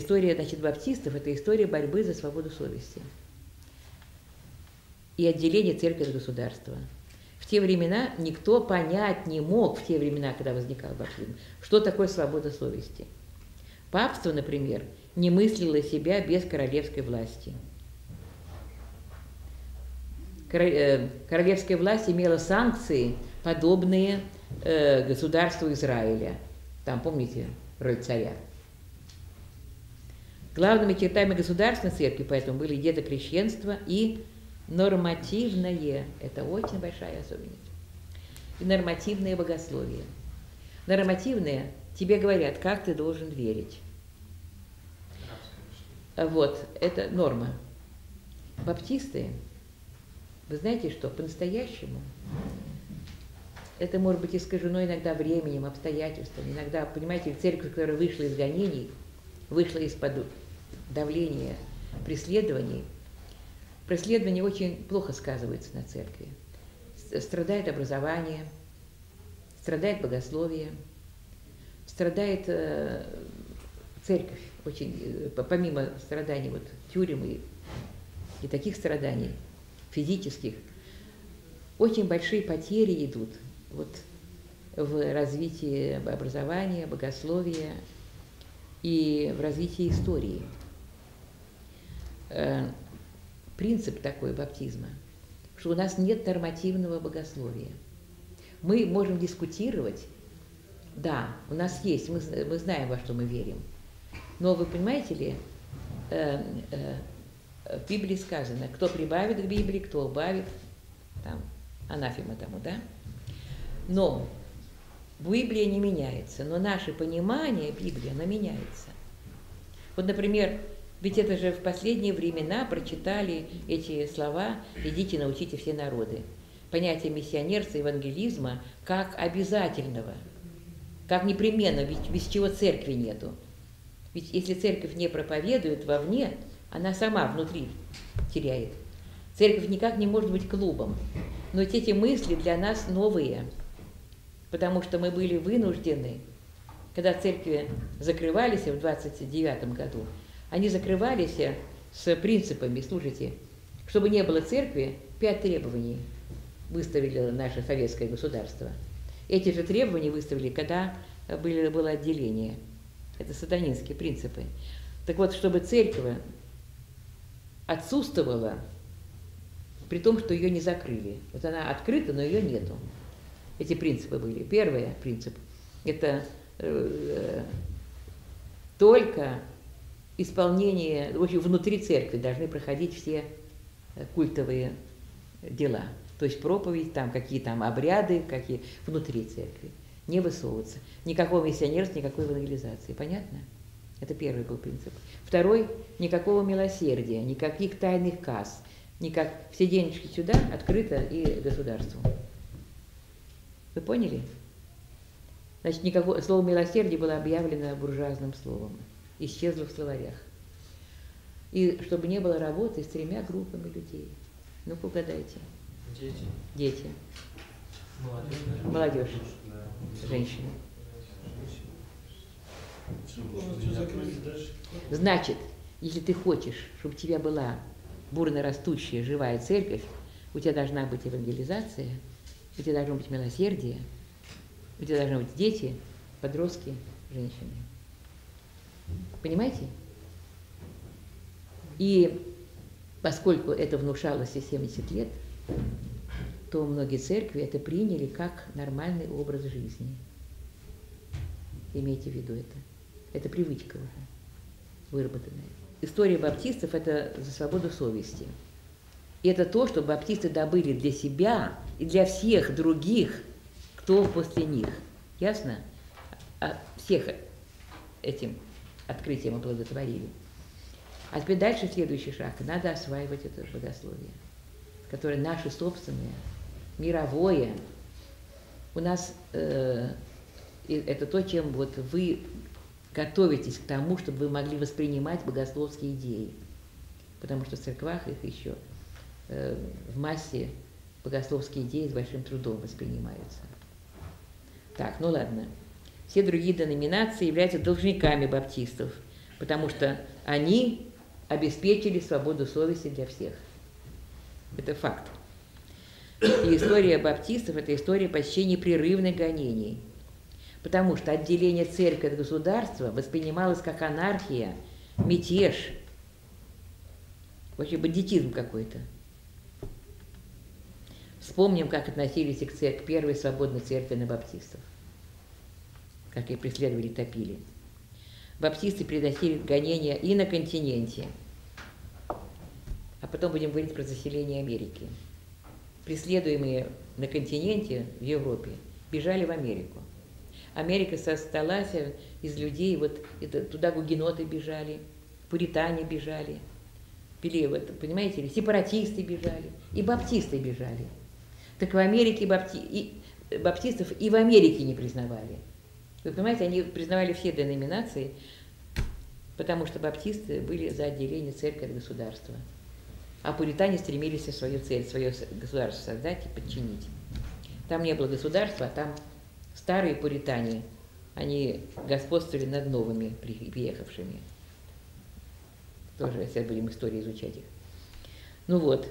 история, значит, баптистов – это история борьбы за свободу совести и отделения церкви от государства. В те времена никто понять не мог, в те времена, когда возникал баптизм, что такое свобода совести. Папство, например, не мыслило себя без королевской власти. Э, королевская власть имела санкции, подобные э, государству Израиля. Там, помните, роль царя. Главными чертами государственной церкви поэтому были едокрещенство и нормативное. Это очень большая особенность. И нормативное богословие. Нормативное тебе говорят, как ты должен верить. Вот, это норма. Баптисты, вы знаете что, по-настоящему, это может быть искажено иногда временем, обстоятельствами. Иногда, понимаете, церковь, которая вышла из гонений, вышла из-под давления преследований, преследование очень плохо сказывается на церкви. Страдает образование, страдает богословие, страдает э, церковь, очень, э, помимо страданий вот, тюрем и, и таких страданий физических, очень большие потери идут вот, в развитии образования, богословия и в развитии истории. Э, принцип такой баптизма, что у нас нет нормативного богословия. Мы можем дискутировать, да, у нас есть, мы, мы знаем, во что мы верим. Но вы понимаете ли, э, э, в Библии сказано, кто прибавит к Библии, кто убавит, там, анафема тому, да? Но Библия не меняется, но наше понимание Библии, оно меняется. Вот, например, ведь это же в последние времена прочитали эти слова «идите, научите все народы». Понятие миссионерства, евангелизма как обязательного, как непременно, ведь без чего церкви нету. Ведь если церковь не проповедует вовне, она сама внутри теряет. Церковь никак не может быть клубом. Но эти мысли для нас новые, потому что мы были вынуждены, когда церкви закрывались в 29 году, они закрывались с принципами, слушайте, чтобы не было церкви, пять требований выставили наше советское государство. Эти же требования выставили, когда были, было отделение. Это сатанинские принципы. Так вот, чтобы церковь отсутствовала, при том, что ее не закрыли. Вот она открыта, но ее нету. Эти принципы были. Первый принцип – это э, только исполнение, в общем, внутри церкви должны проходить все э, культовые дела. То есть проповедь, там какие там обряды, какие внутри церкви. Не высовываться. Никакого миссионерства, никакой евангелизации. Понятно? Это первый был принцип. Второй – никакого милосердия, никаких тайных касс, никак все денежки сюда, открыто и государству. Вы поняли? Значит, никакого, слово милосердие было объявлено буржуазным словом исчезла в словарях. И чтобы не было работы с тремя группами людей. Ну-ка угадайте. Дети. Дети. Молодежь. Молодежь. Женщины. Значит, если ты хочешь, чтобы у тебя была бурно растущая живая церковь, у тебя должна быть евангелизация, у тебя должно быть милосердие, у тебя должны быть дети, подростки, женщины. Понимаете? И поскольку это внушалось и 70 лет, то многие церкви это приняли как нормальный образ жизни. Имейте в виду это. Это привычка уже выработанная. История баптистов – это за свободу совести. И это то, что баптисты добыли для себя и для всех других, кто после них. Ясно? А всех этим открытием оплодотворили. А теперь дальше следующий шаг. Надо осваивать это богословие, которое наше собственное, мировое. У нас э, это то, чем вот вы готовитесь к тому, чтобы вы могли воспринимать богословские идеи. Потому что в церквах их еще э, в массе богословские идеи с большим трудом воспринимаются. Так, ну ладно. Все другие деноминации являются должниками баптистов, потому что они обеспечили свободу совести для всех. Это факт. И история баптистов – это история почти непрерывных гонений. Потому что отделение церкви от государства воспринималось как анархия, мятеж, вообще бандитизм какой-то. Вспомним, как относились к, церкви, к первой свободной церкви на баптистов. Как их преследовали, топили. Баптисты приносили гонения и на континенте. А потом будем говорить про заселение Америки. Преследуемые на континенте, в Европе, бежали в Америку. Америка состоялась из людей, вот это, туда гугеноты бежали, пуритане бежали, пили, вот, понимаете сепаратисты бежали, и баптисты бежали. Так в Америке бапти... и, баптистов и в Америке не признавали. Вы понимаете, они признавали все деноминации, потому что баптисты были за отделение церкви от государства. А пуритане стремились свою цель, свое государство создать и подчинить. Там не было государства, а там старые пуритане, они господствовали над новыми приехавшими. Тоже сейчас будем истории изучать их. Ну вот.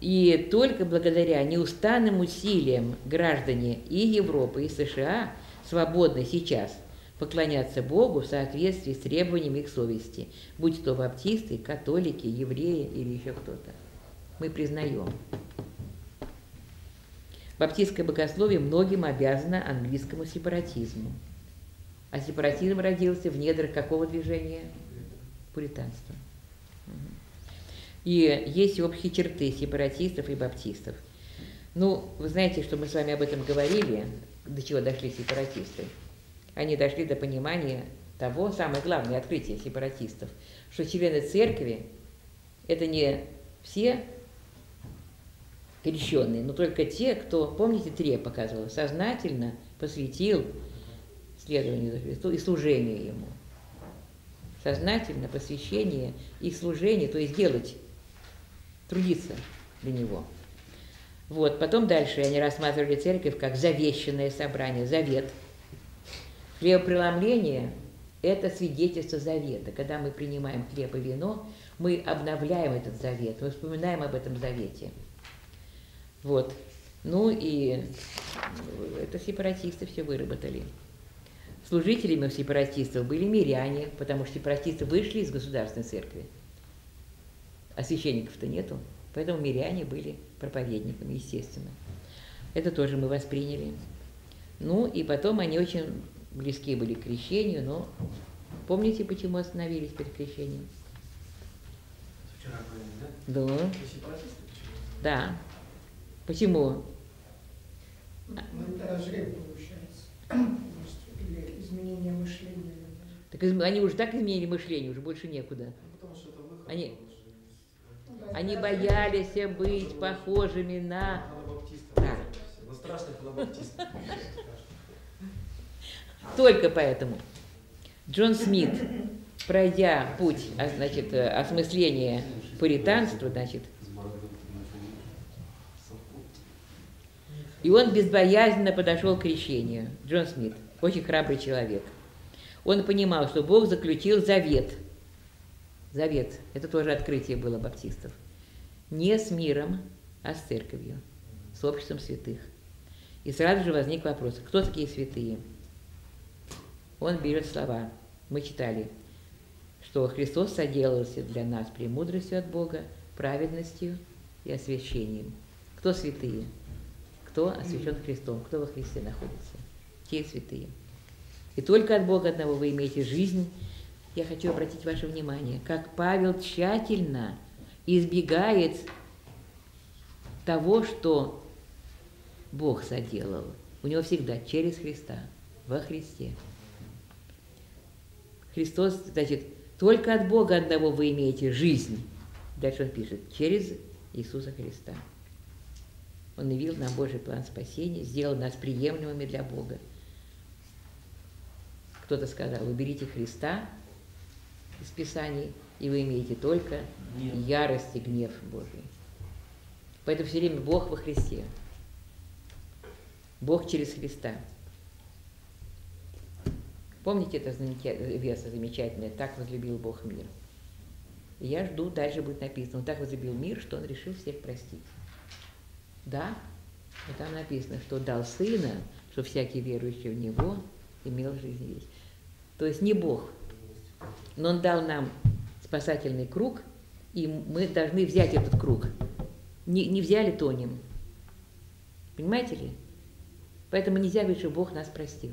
И только благодаря неустанным усилиям граждане и Европы, и США свободны сейчас поклоняться Богу в соответствии с требованиями их совести, будь то баптисты, католики, евреи или еще кто-то. Мы признаем. Баптистское богословие многим обязано английскому сепаратизму. А сепаратизм родился в недрах какого движения? Пуританства. И есть общие черты сепаратистов и баптистов. Ну, вы знаете, что мы с вами об этом говорили, до чего дошли сепаратисты. Они дошли до понимания того, самое главное открытие сепаратистов, что члены церкви – это не все крещенные, но только те, кто, помните, Тре показывал, сознательно посвятил следованию за Христу и служению Ему. Сознательно посвящение и служение, то есть делать, трудиться для Него. Вот, потом дальше они рассматривали церковь как завещанное собрание, завет. Хлебопреломление – это свидетельство завета. Когда мы принимаем хлеб и вино, мы обновляем этот завет, мы вспоминаем об этом завете – вот. Ну и это сепаратисты все выработали. Служителями сепаратистов были миряне, потому что сепаратисты вышли из государственной церкви. А священников-то нету. Поэтому миряне были проповедниками, естественно. Это тоже мы восприняли. Ну и потом они очень близки были к крещению, но помните, почему остановились перед крещением? Вчера говорили, да? Да. Да. Почему? Разрыв получается. Или изменение мышления. Так они уже так изменили мышление, уже больше некуда. Ну, потому что это выход. Они, Ну они боялись быть похожими на... Да. На страшных анабаптистов. Только поэтому. Джон Смит, пройдя путь, а, значит, э, осмысления пуританства, значит, И он безбоязненно подошел к крещению. Джон Смит, очень храбрый человек. Он понимал, что Бог заключил завет. Завет, это тоже открытие было баптистов. Не с миром, а с церковью, с обществом святых. И сразу же возник вопрос, кто такие святые? Он берет слова. Мы читали, что Христос соделался для нас премудростью от Бога, праведностью и освящением. Кто святые? кто освящен Христом, кто во Христе находится. Те святые. И только от Бога одного вы имеете жизнь. Я хочу обратить ваше внимание, как Павел тщательно избегает того, что Бог соделал. У него всегда через Христа, во Христе. Христос, значит, только от Бога одного вы имеете жизнь. Дальше он пишет, через Иисуса Христа. Он явил нам Божий план спасения, сделал нас приемлемыми для Бога. Кто-то сказал, уберите Христа из Писаний, и вы имеете только Нет. ярость и гнев Божий. Поэтому все время Бог во Христе. Бог через Христа. Помните это версия замечательное «Так возлюбил Бог мир». И я жду, дальше будет написано, он так возлюбил мир, что он решил всех простить. Да, но там написано, что дал Сына, что всякий верующий в Него имел жизнь весь. То есть не Бог, но Он дал нам спасательный круг, и мы должны взять этот круг. Не, не взяли, тонем. Понимаете ли? Поэтому нельзя говорить, что Бог нас простил.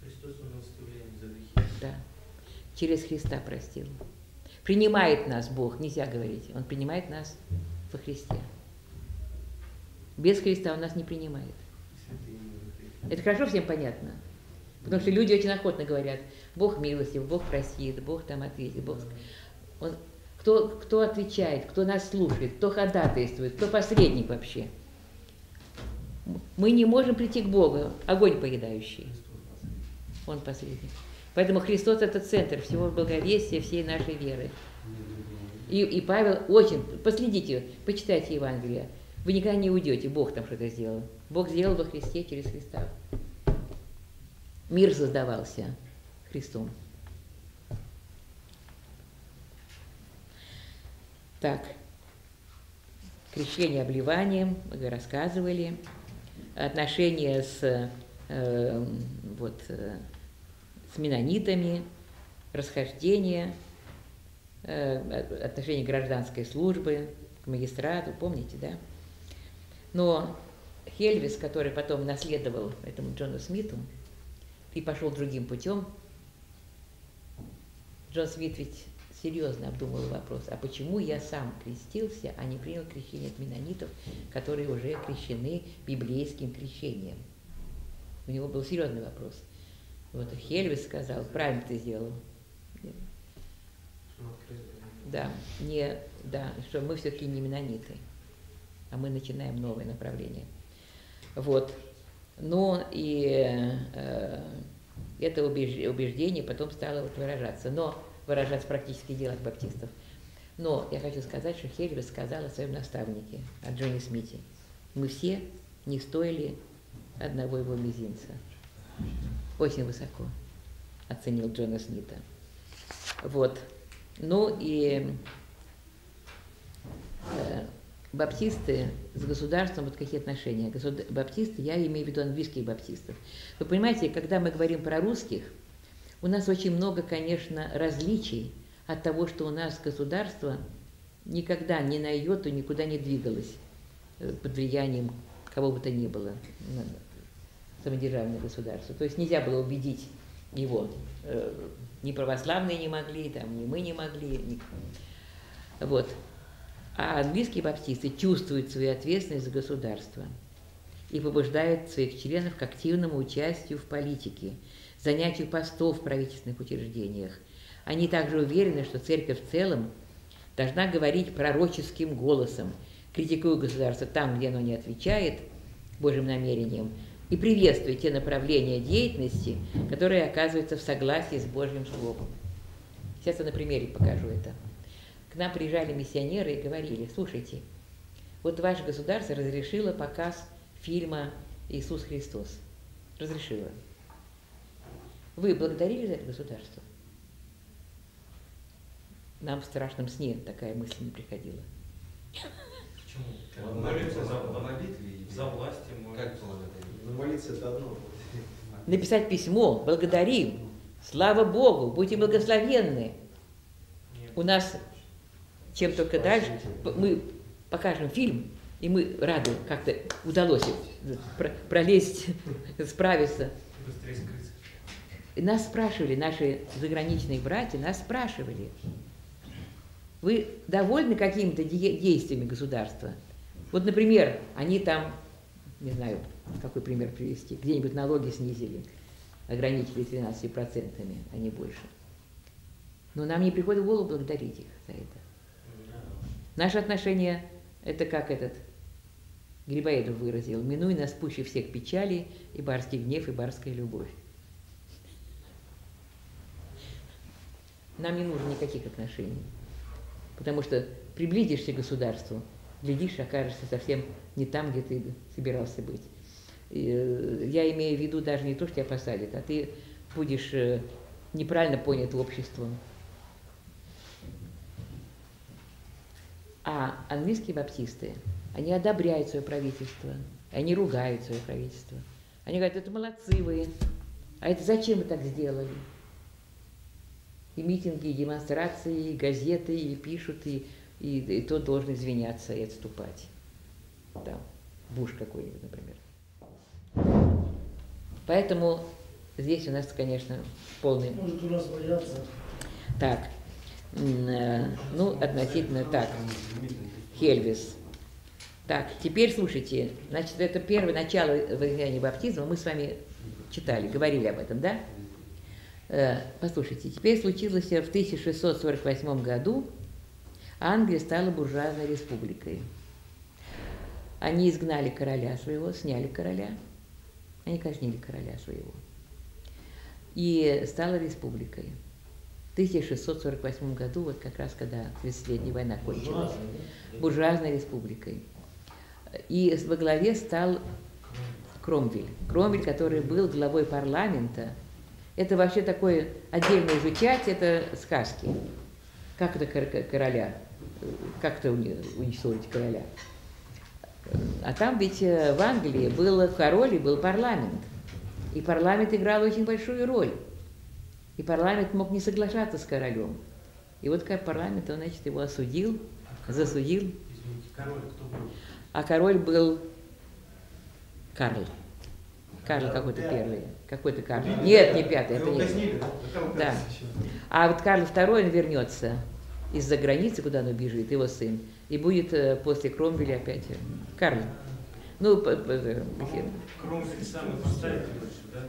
Христос умилостивление за грехи. Да. Через Христа простил. Принимает нас Бог, нельзя говорить. Он принимает нас во Христе. Без Христа Он нас не принимает. Это хорошо всем понятно? Потому что люди очень охотно говорят, Бог милостив, Бог простит, Бог там ответит, Бог... Он, кто, кто отвечает, кто нас слушает, кто ходатайствует, кто посредник вообще? Мы не можем прийти к Богу, огонь поедающий. Он посредник. Поэтому Христос это центр всего благовестия, всей нашей веры. И, и Павел очень, последите, почитайте Евангелие. Вы никогда не уйдете, Бог там что-то сделал. Бог сделал во Христе через Христа. Мир создавался Христом. Так, крещение обливанием, мы рассказывали, отношения с, э, вот, с менонитами, расхождение, э, отношения гражданской службы к магистрату, помните, да? Но Хельвис, который потом наследовал этому Джону Смиту и пошел другим путем, Джон Смит ведь серьезно обдумал вопрос, а почему я сам крестился, а не принял крещение от менонитов, которые уже крещены библейским крещением? У него был серьезный вопрос. Вот Хельвис сказал, правильно ты сделал. Да, не, да, что мы все-таки не менониты, а мы начинаем новое направление. Вот. Ну и э, это убеж- убеждение потом стало вот выражаться, но выражаться в практических делах баптистов. Но я хочу сказать, что Хельвис сказал о своем наставнике, о Джонни Смите. Мы все не стоили одного его мизинца. Очень высоко оценил Джона Смита. Вот. Ну и э, баптисты с государством, вот какие отношения? Государ... Баптисты, я имею в виду английских баптистов. Вы понимаете, когда мы говорим про русских, у нас очень много, конечно, различий от того, что у нас государство никогда ни на йоту никуда не двигалось э, под влиянием кого бы то ни было, самодержавное государство. То есть нельзя было убедить его. Э, Ни православные не могли, там, ни мы не могли. Ни... Вот. А английские баптисты чувствуют свою ответственность за государство и побуждают своих членов к активному участию в политике, занятию постов в правительственных учреждениях. Они также уверены, что церковь в целом должна говорить пророческим голосом, критикуя государство там, где оно не отвечает Божьим намерениям, и приветствует те направления деятельности, которые оказываются в согласии с Божьим Словом. Сейчас я на примере покажу это. К нам приезжали миссионеры и говорили, слушайте, вот ваше государство разрешило показ фильма «Иисус Христос». Разрешило. Вы благодарили за это государство? Нам в страшном сне такая мысль не приходила. Почему? Молиться за, за, молитве за власти Как благодарить? Ну, молиться это одно. Написать письмо, благодарим, слава Богу, будьте благословенны. Нет. У нас чем только дальше, мы покажем фильм, и мы рады, как-то удалось про- пролезть, справиться. Нас спрашивали, наши заграничные братья нас спрашивали, вы довольны какими-то де- действиями государства? Вот, например, они там, не знаю, какой пример привести, где-нибудь налоги снизили, ограничили 13%, а не больше. Но нам не приходит в голову благодарить их за это. Наше отношение – это как этот Грибоедов выразил, «Минуй нас пуще всех печали, и барский гнев, и барская любовь». Нам не нужно никаких отношений, потому что приблизишься к государству, глядишь, окажешься совсем не там, где ты собирался быть. Э, Я имею в виду даже не то, что тебя посадят, а ты будешь э, неправильно понят обществом. А английские баптисты, они одобряют свое правительство, они ругают свое правительство. Они говорят, это молодцы вы, а это зачем вы так сделали? И митинги, и демонстрации, и газеты, и пишут, и, и, и тот должен извиняться и отступать. Там, Буш какой-нибудь, например. Поэтому здесь у нас, конечно, полный... Может, у нас боятся. Так, ну, относительно так, Хельвис. Так, теперь слушайте, значит, это первое начало возникновения баптизма, мы с вами читали, говорили об этом, да? Э, Послушайте, теперь случилось в 1648 году, Англия стала буржуазной республикой. Они изгнали короля своего, сняли короля, они казнили короля своего. И стала республикой. В 1648 году, вот как раз когда 30-летняя война кончилась, буржуазной республикой. И во главе стал Кромвель. Кромвель, который был главой парламента. Это вообще такое отдельно изучать, это сказки. Как это кор- короля, как это уни- уничтожить короля. А там ведь э, в Англии был король и был парламент. И парламент играл очень большую роль. И парламент мог не соглашаться с королем. И вот как парламент, он, значит, его осудил, засудил. Извините, король кто был? А король был Карл. Карл какой-то первый. Какой-то Карл. Нет, не пятый, это не. казнили, да? А вот Карл II, он вернется из-за границы, куда он убежит, его сын, и будет э, после Кромвеля опять э, Карл. Ну, По-моему, Кромвель самый представитель да?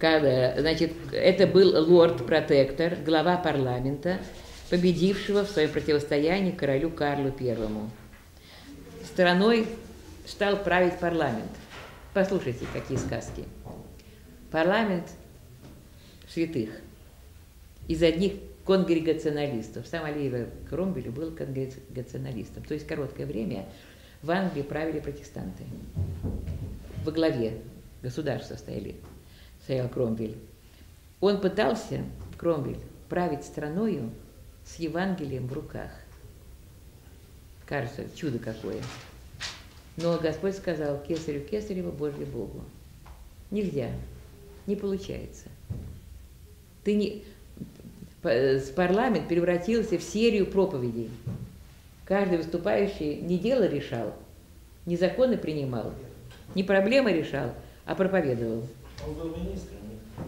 Значит, это был лорд-протектор, глава парламента, победившего в своем противостоянии королю Карлу Первому. Страной стал править парламент. Послушайте, какие сказки. Парламент святых из одних конгрегационалистов. Сам Алиева Кромвель был конгрегационалистом. То есть короткое время в Англии правили протестанты. Во главе государства стояли, стоял Кромвель. Он пытался, Кромвель, править страною с Евангелием в руках. Кажется, чудо какое. Но Господь сказал, кесарю кесарева, Божье Богу. Нельзя, не получается. Ты не... парламент превратился в серию проповедей. Каждый выступающий не дело решал, не законы принимал, не проблемы решал, а проповедовал. Он был министром.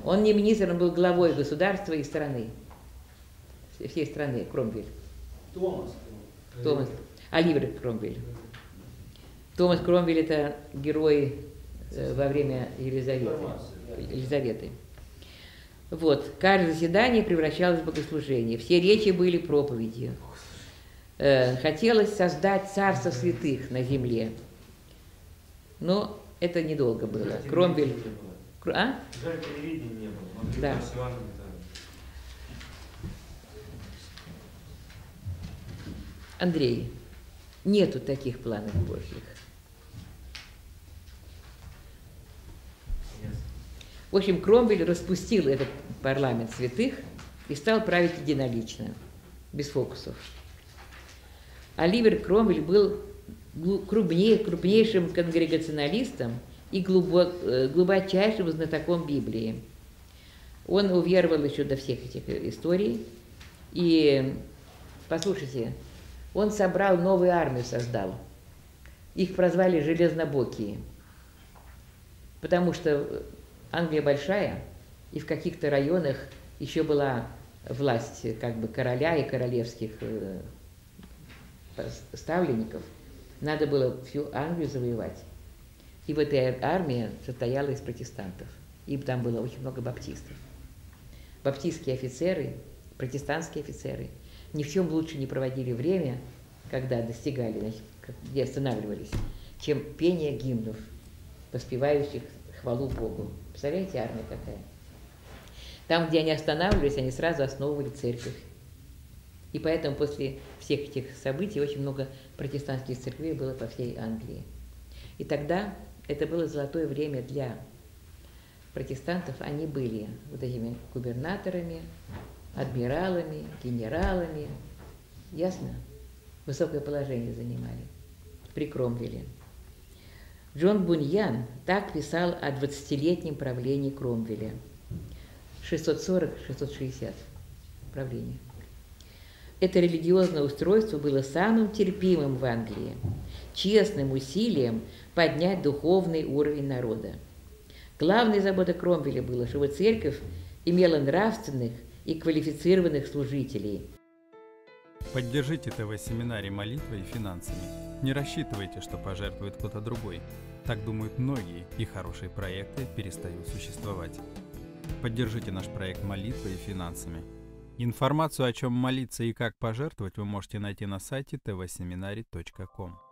Он не министр, он был главой государства и страны. Всей- страны, Кромвель. Томас. Томас. Оливер Кромвель. Томас Кромвель это герой э, во время Елизаветы. Елизаветы. Вот, каждое заседание превращалось в богослужение. Все речи были проповедью. Э, Хотелось создать царство святых на земле. Но это недолго было. Кромвель... А? Жаль, телевидения не было. Могли Да. Андрей, нету таких планов Божьих. В общем, Кромвель распустил этот парламент святых и стал править единолично, без фокусов. Оливер Кромвель был крупнее- крупнейшим конгрегационалистом и глубо- э, глубочайшим знатоком Библии. Он уверовал еще до всех этих историй. И, послушайте, он собрал новую армию, создал. Их прозвали «железнобокие». Потому что Англия большая, и в каких-то районах еще была власть как бы короля и королевских э, ставленников. Надо было всю Англию завоевать. И в этой армии состояла из протестантов. И там было очень много баптистов. Баптистские офицеры, протестантские офицеры ни в чем лучше не проводили время, когда достигали, значит, где останавливались, чем пение гимнов, воспевающих хвалу Богу. Представляете, армия какая? Там, где они останавливались, они сразу основывали церковь. И поэтому после всех этих событий очень много протестантских церквей было по всей Англии. И тогда это было золотое время для протестантов, они были вот этими губернаторами, адмиралами, генералами. Ясно? Высокое положение занимали при Кромвеле. Джон Буньян так писал о 20-летнем правлении Кромвеля. 640-660 правление. Это религиозное устройство было самым терпимым в Англии, честным усилием поднять духовный уровень народа. Главной заботой Кромвеля было, чтобы церковь имела нравственных и квалифицированных служителей. Поддержите ТВ-семинарий молитвой и финансами. Не рассчитывайте, что пожертвует кто-то другой. Так думают многие, и хорошие проекты перестают существовать. Поддержите наш проект молитвой и финансами. Информацию, о чем молиться и как пожертвовать, вы можете найти на сайте tvseminary.com.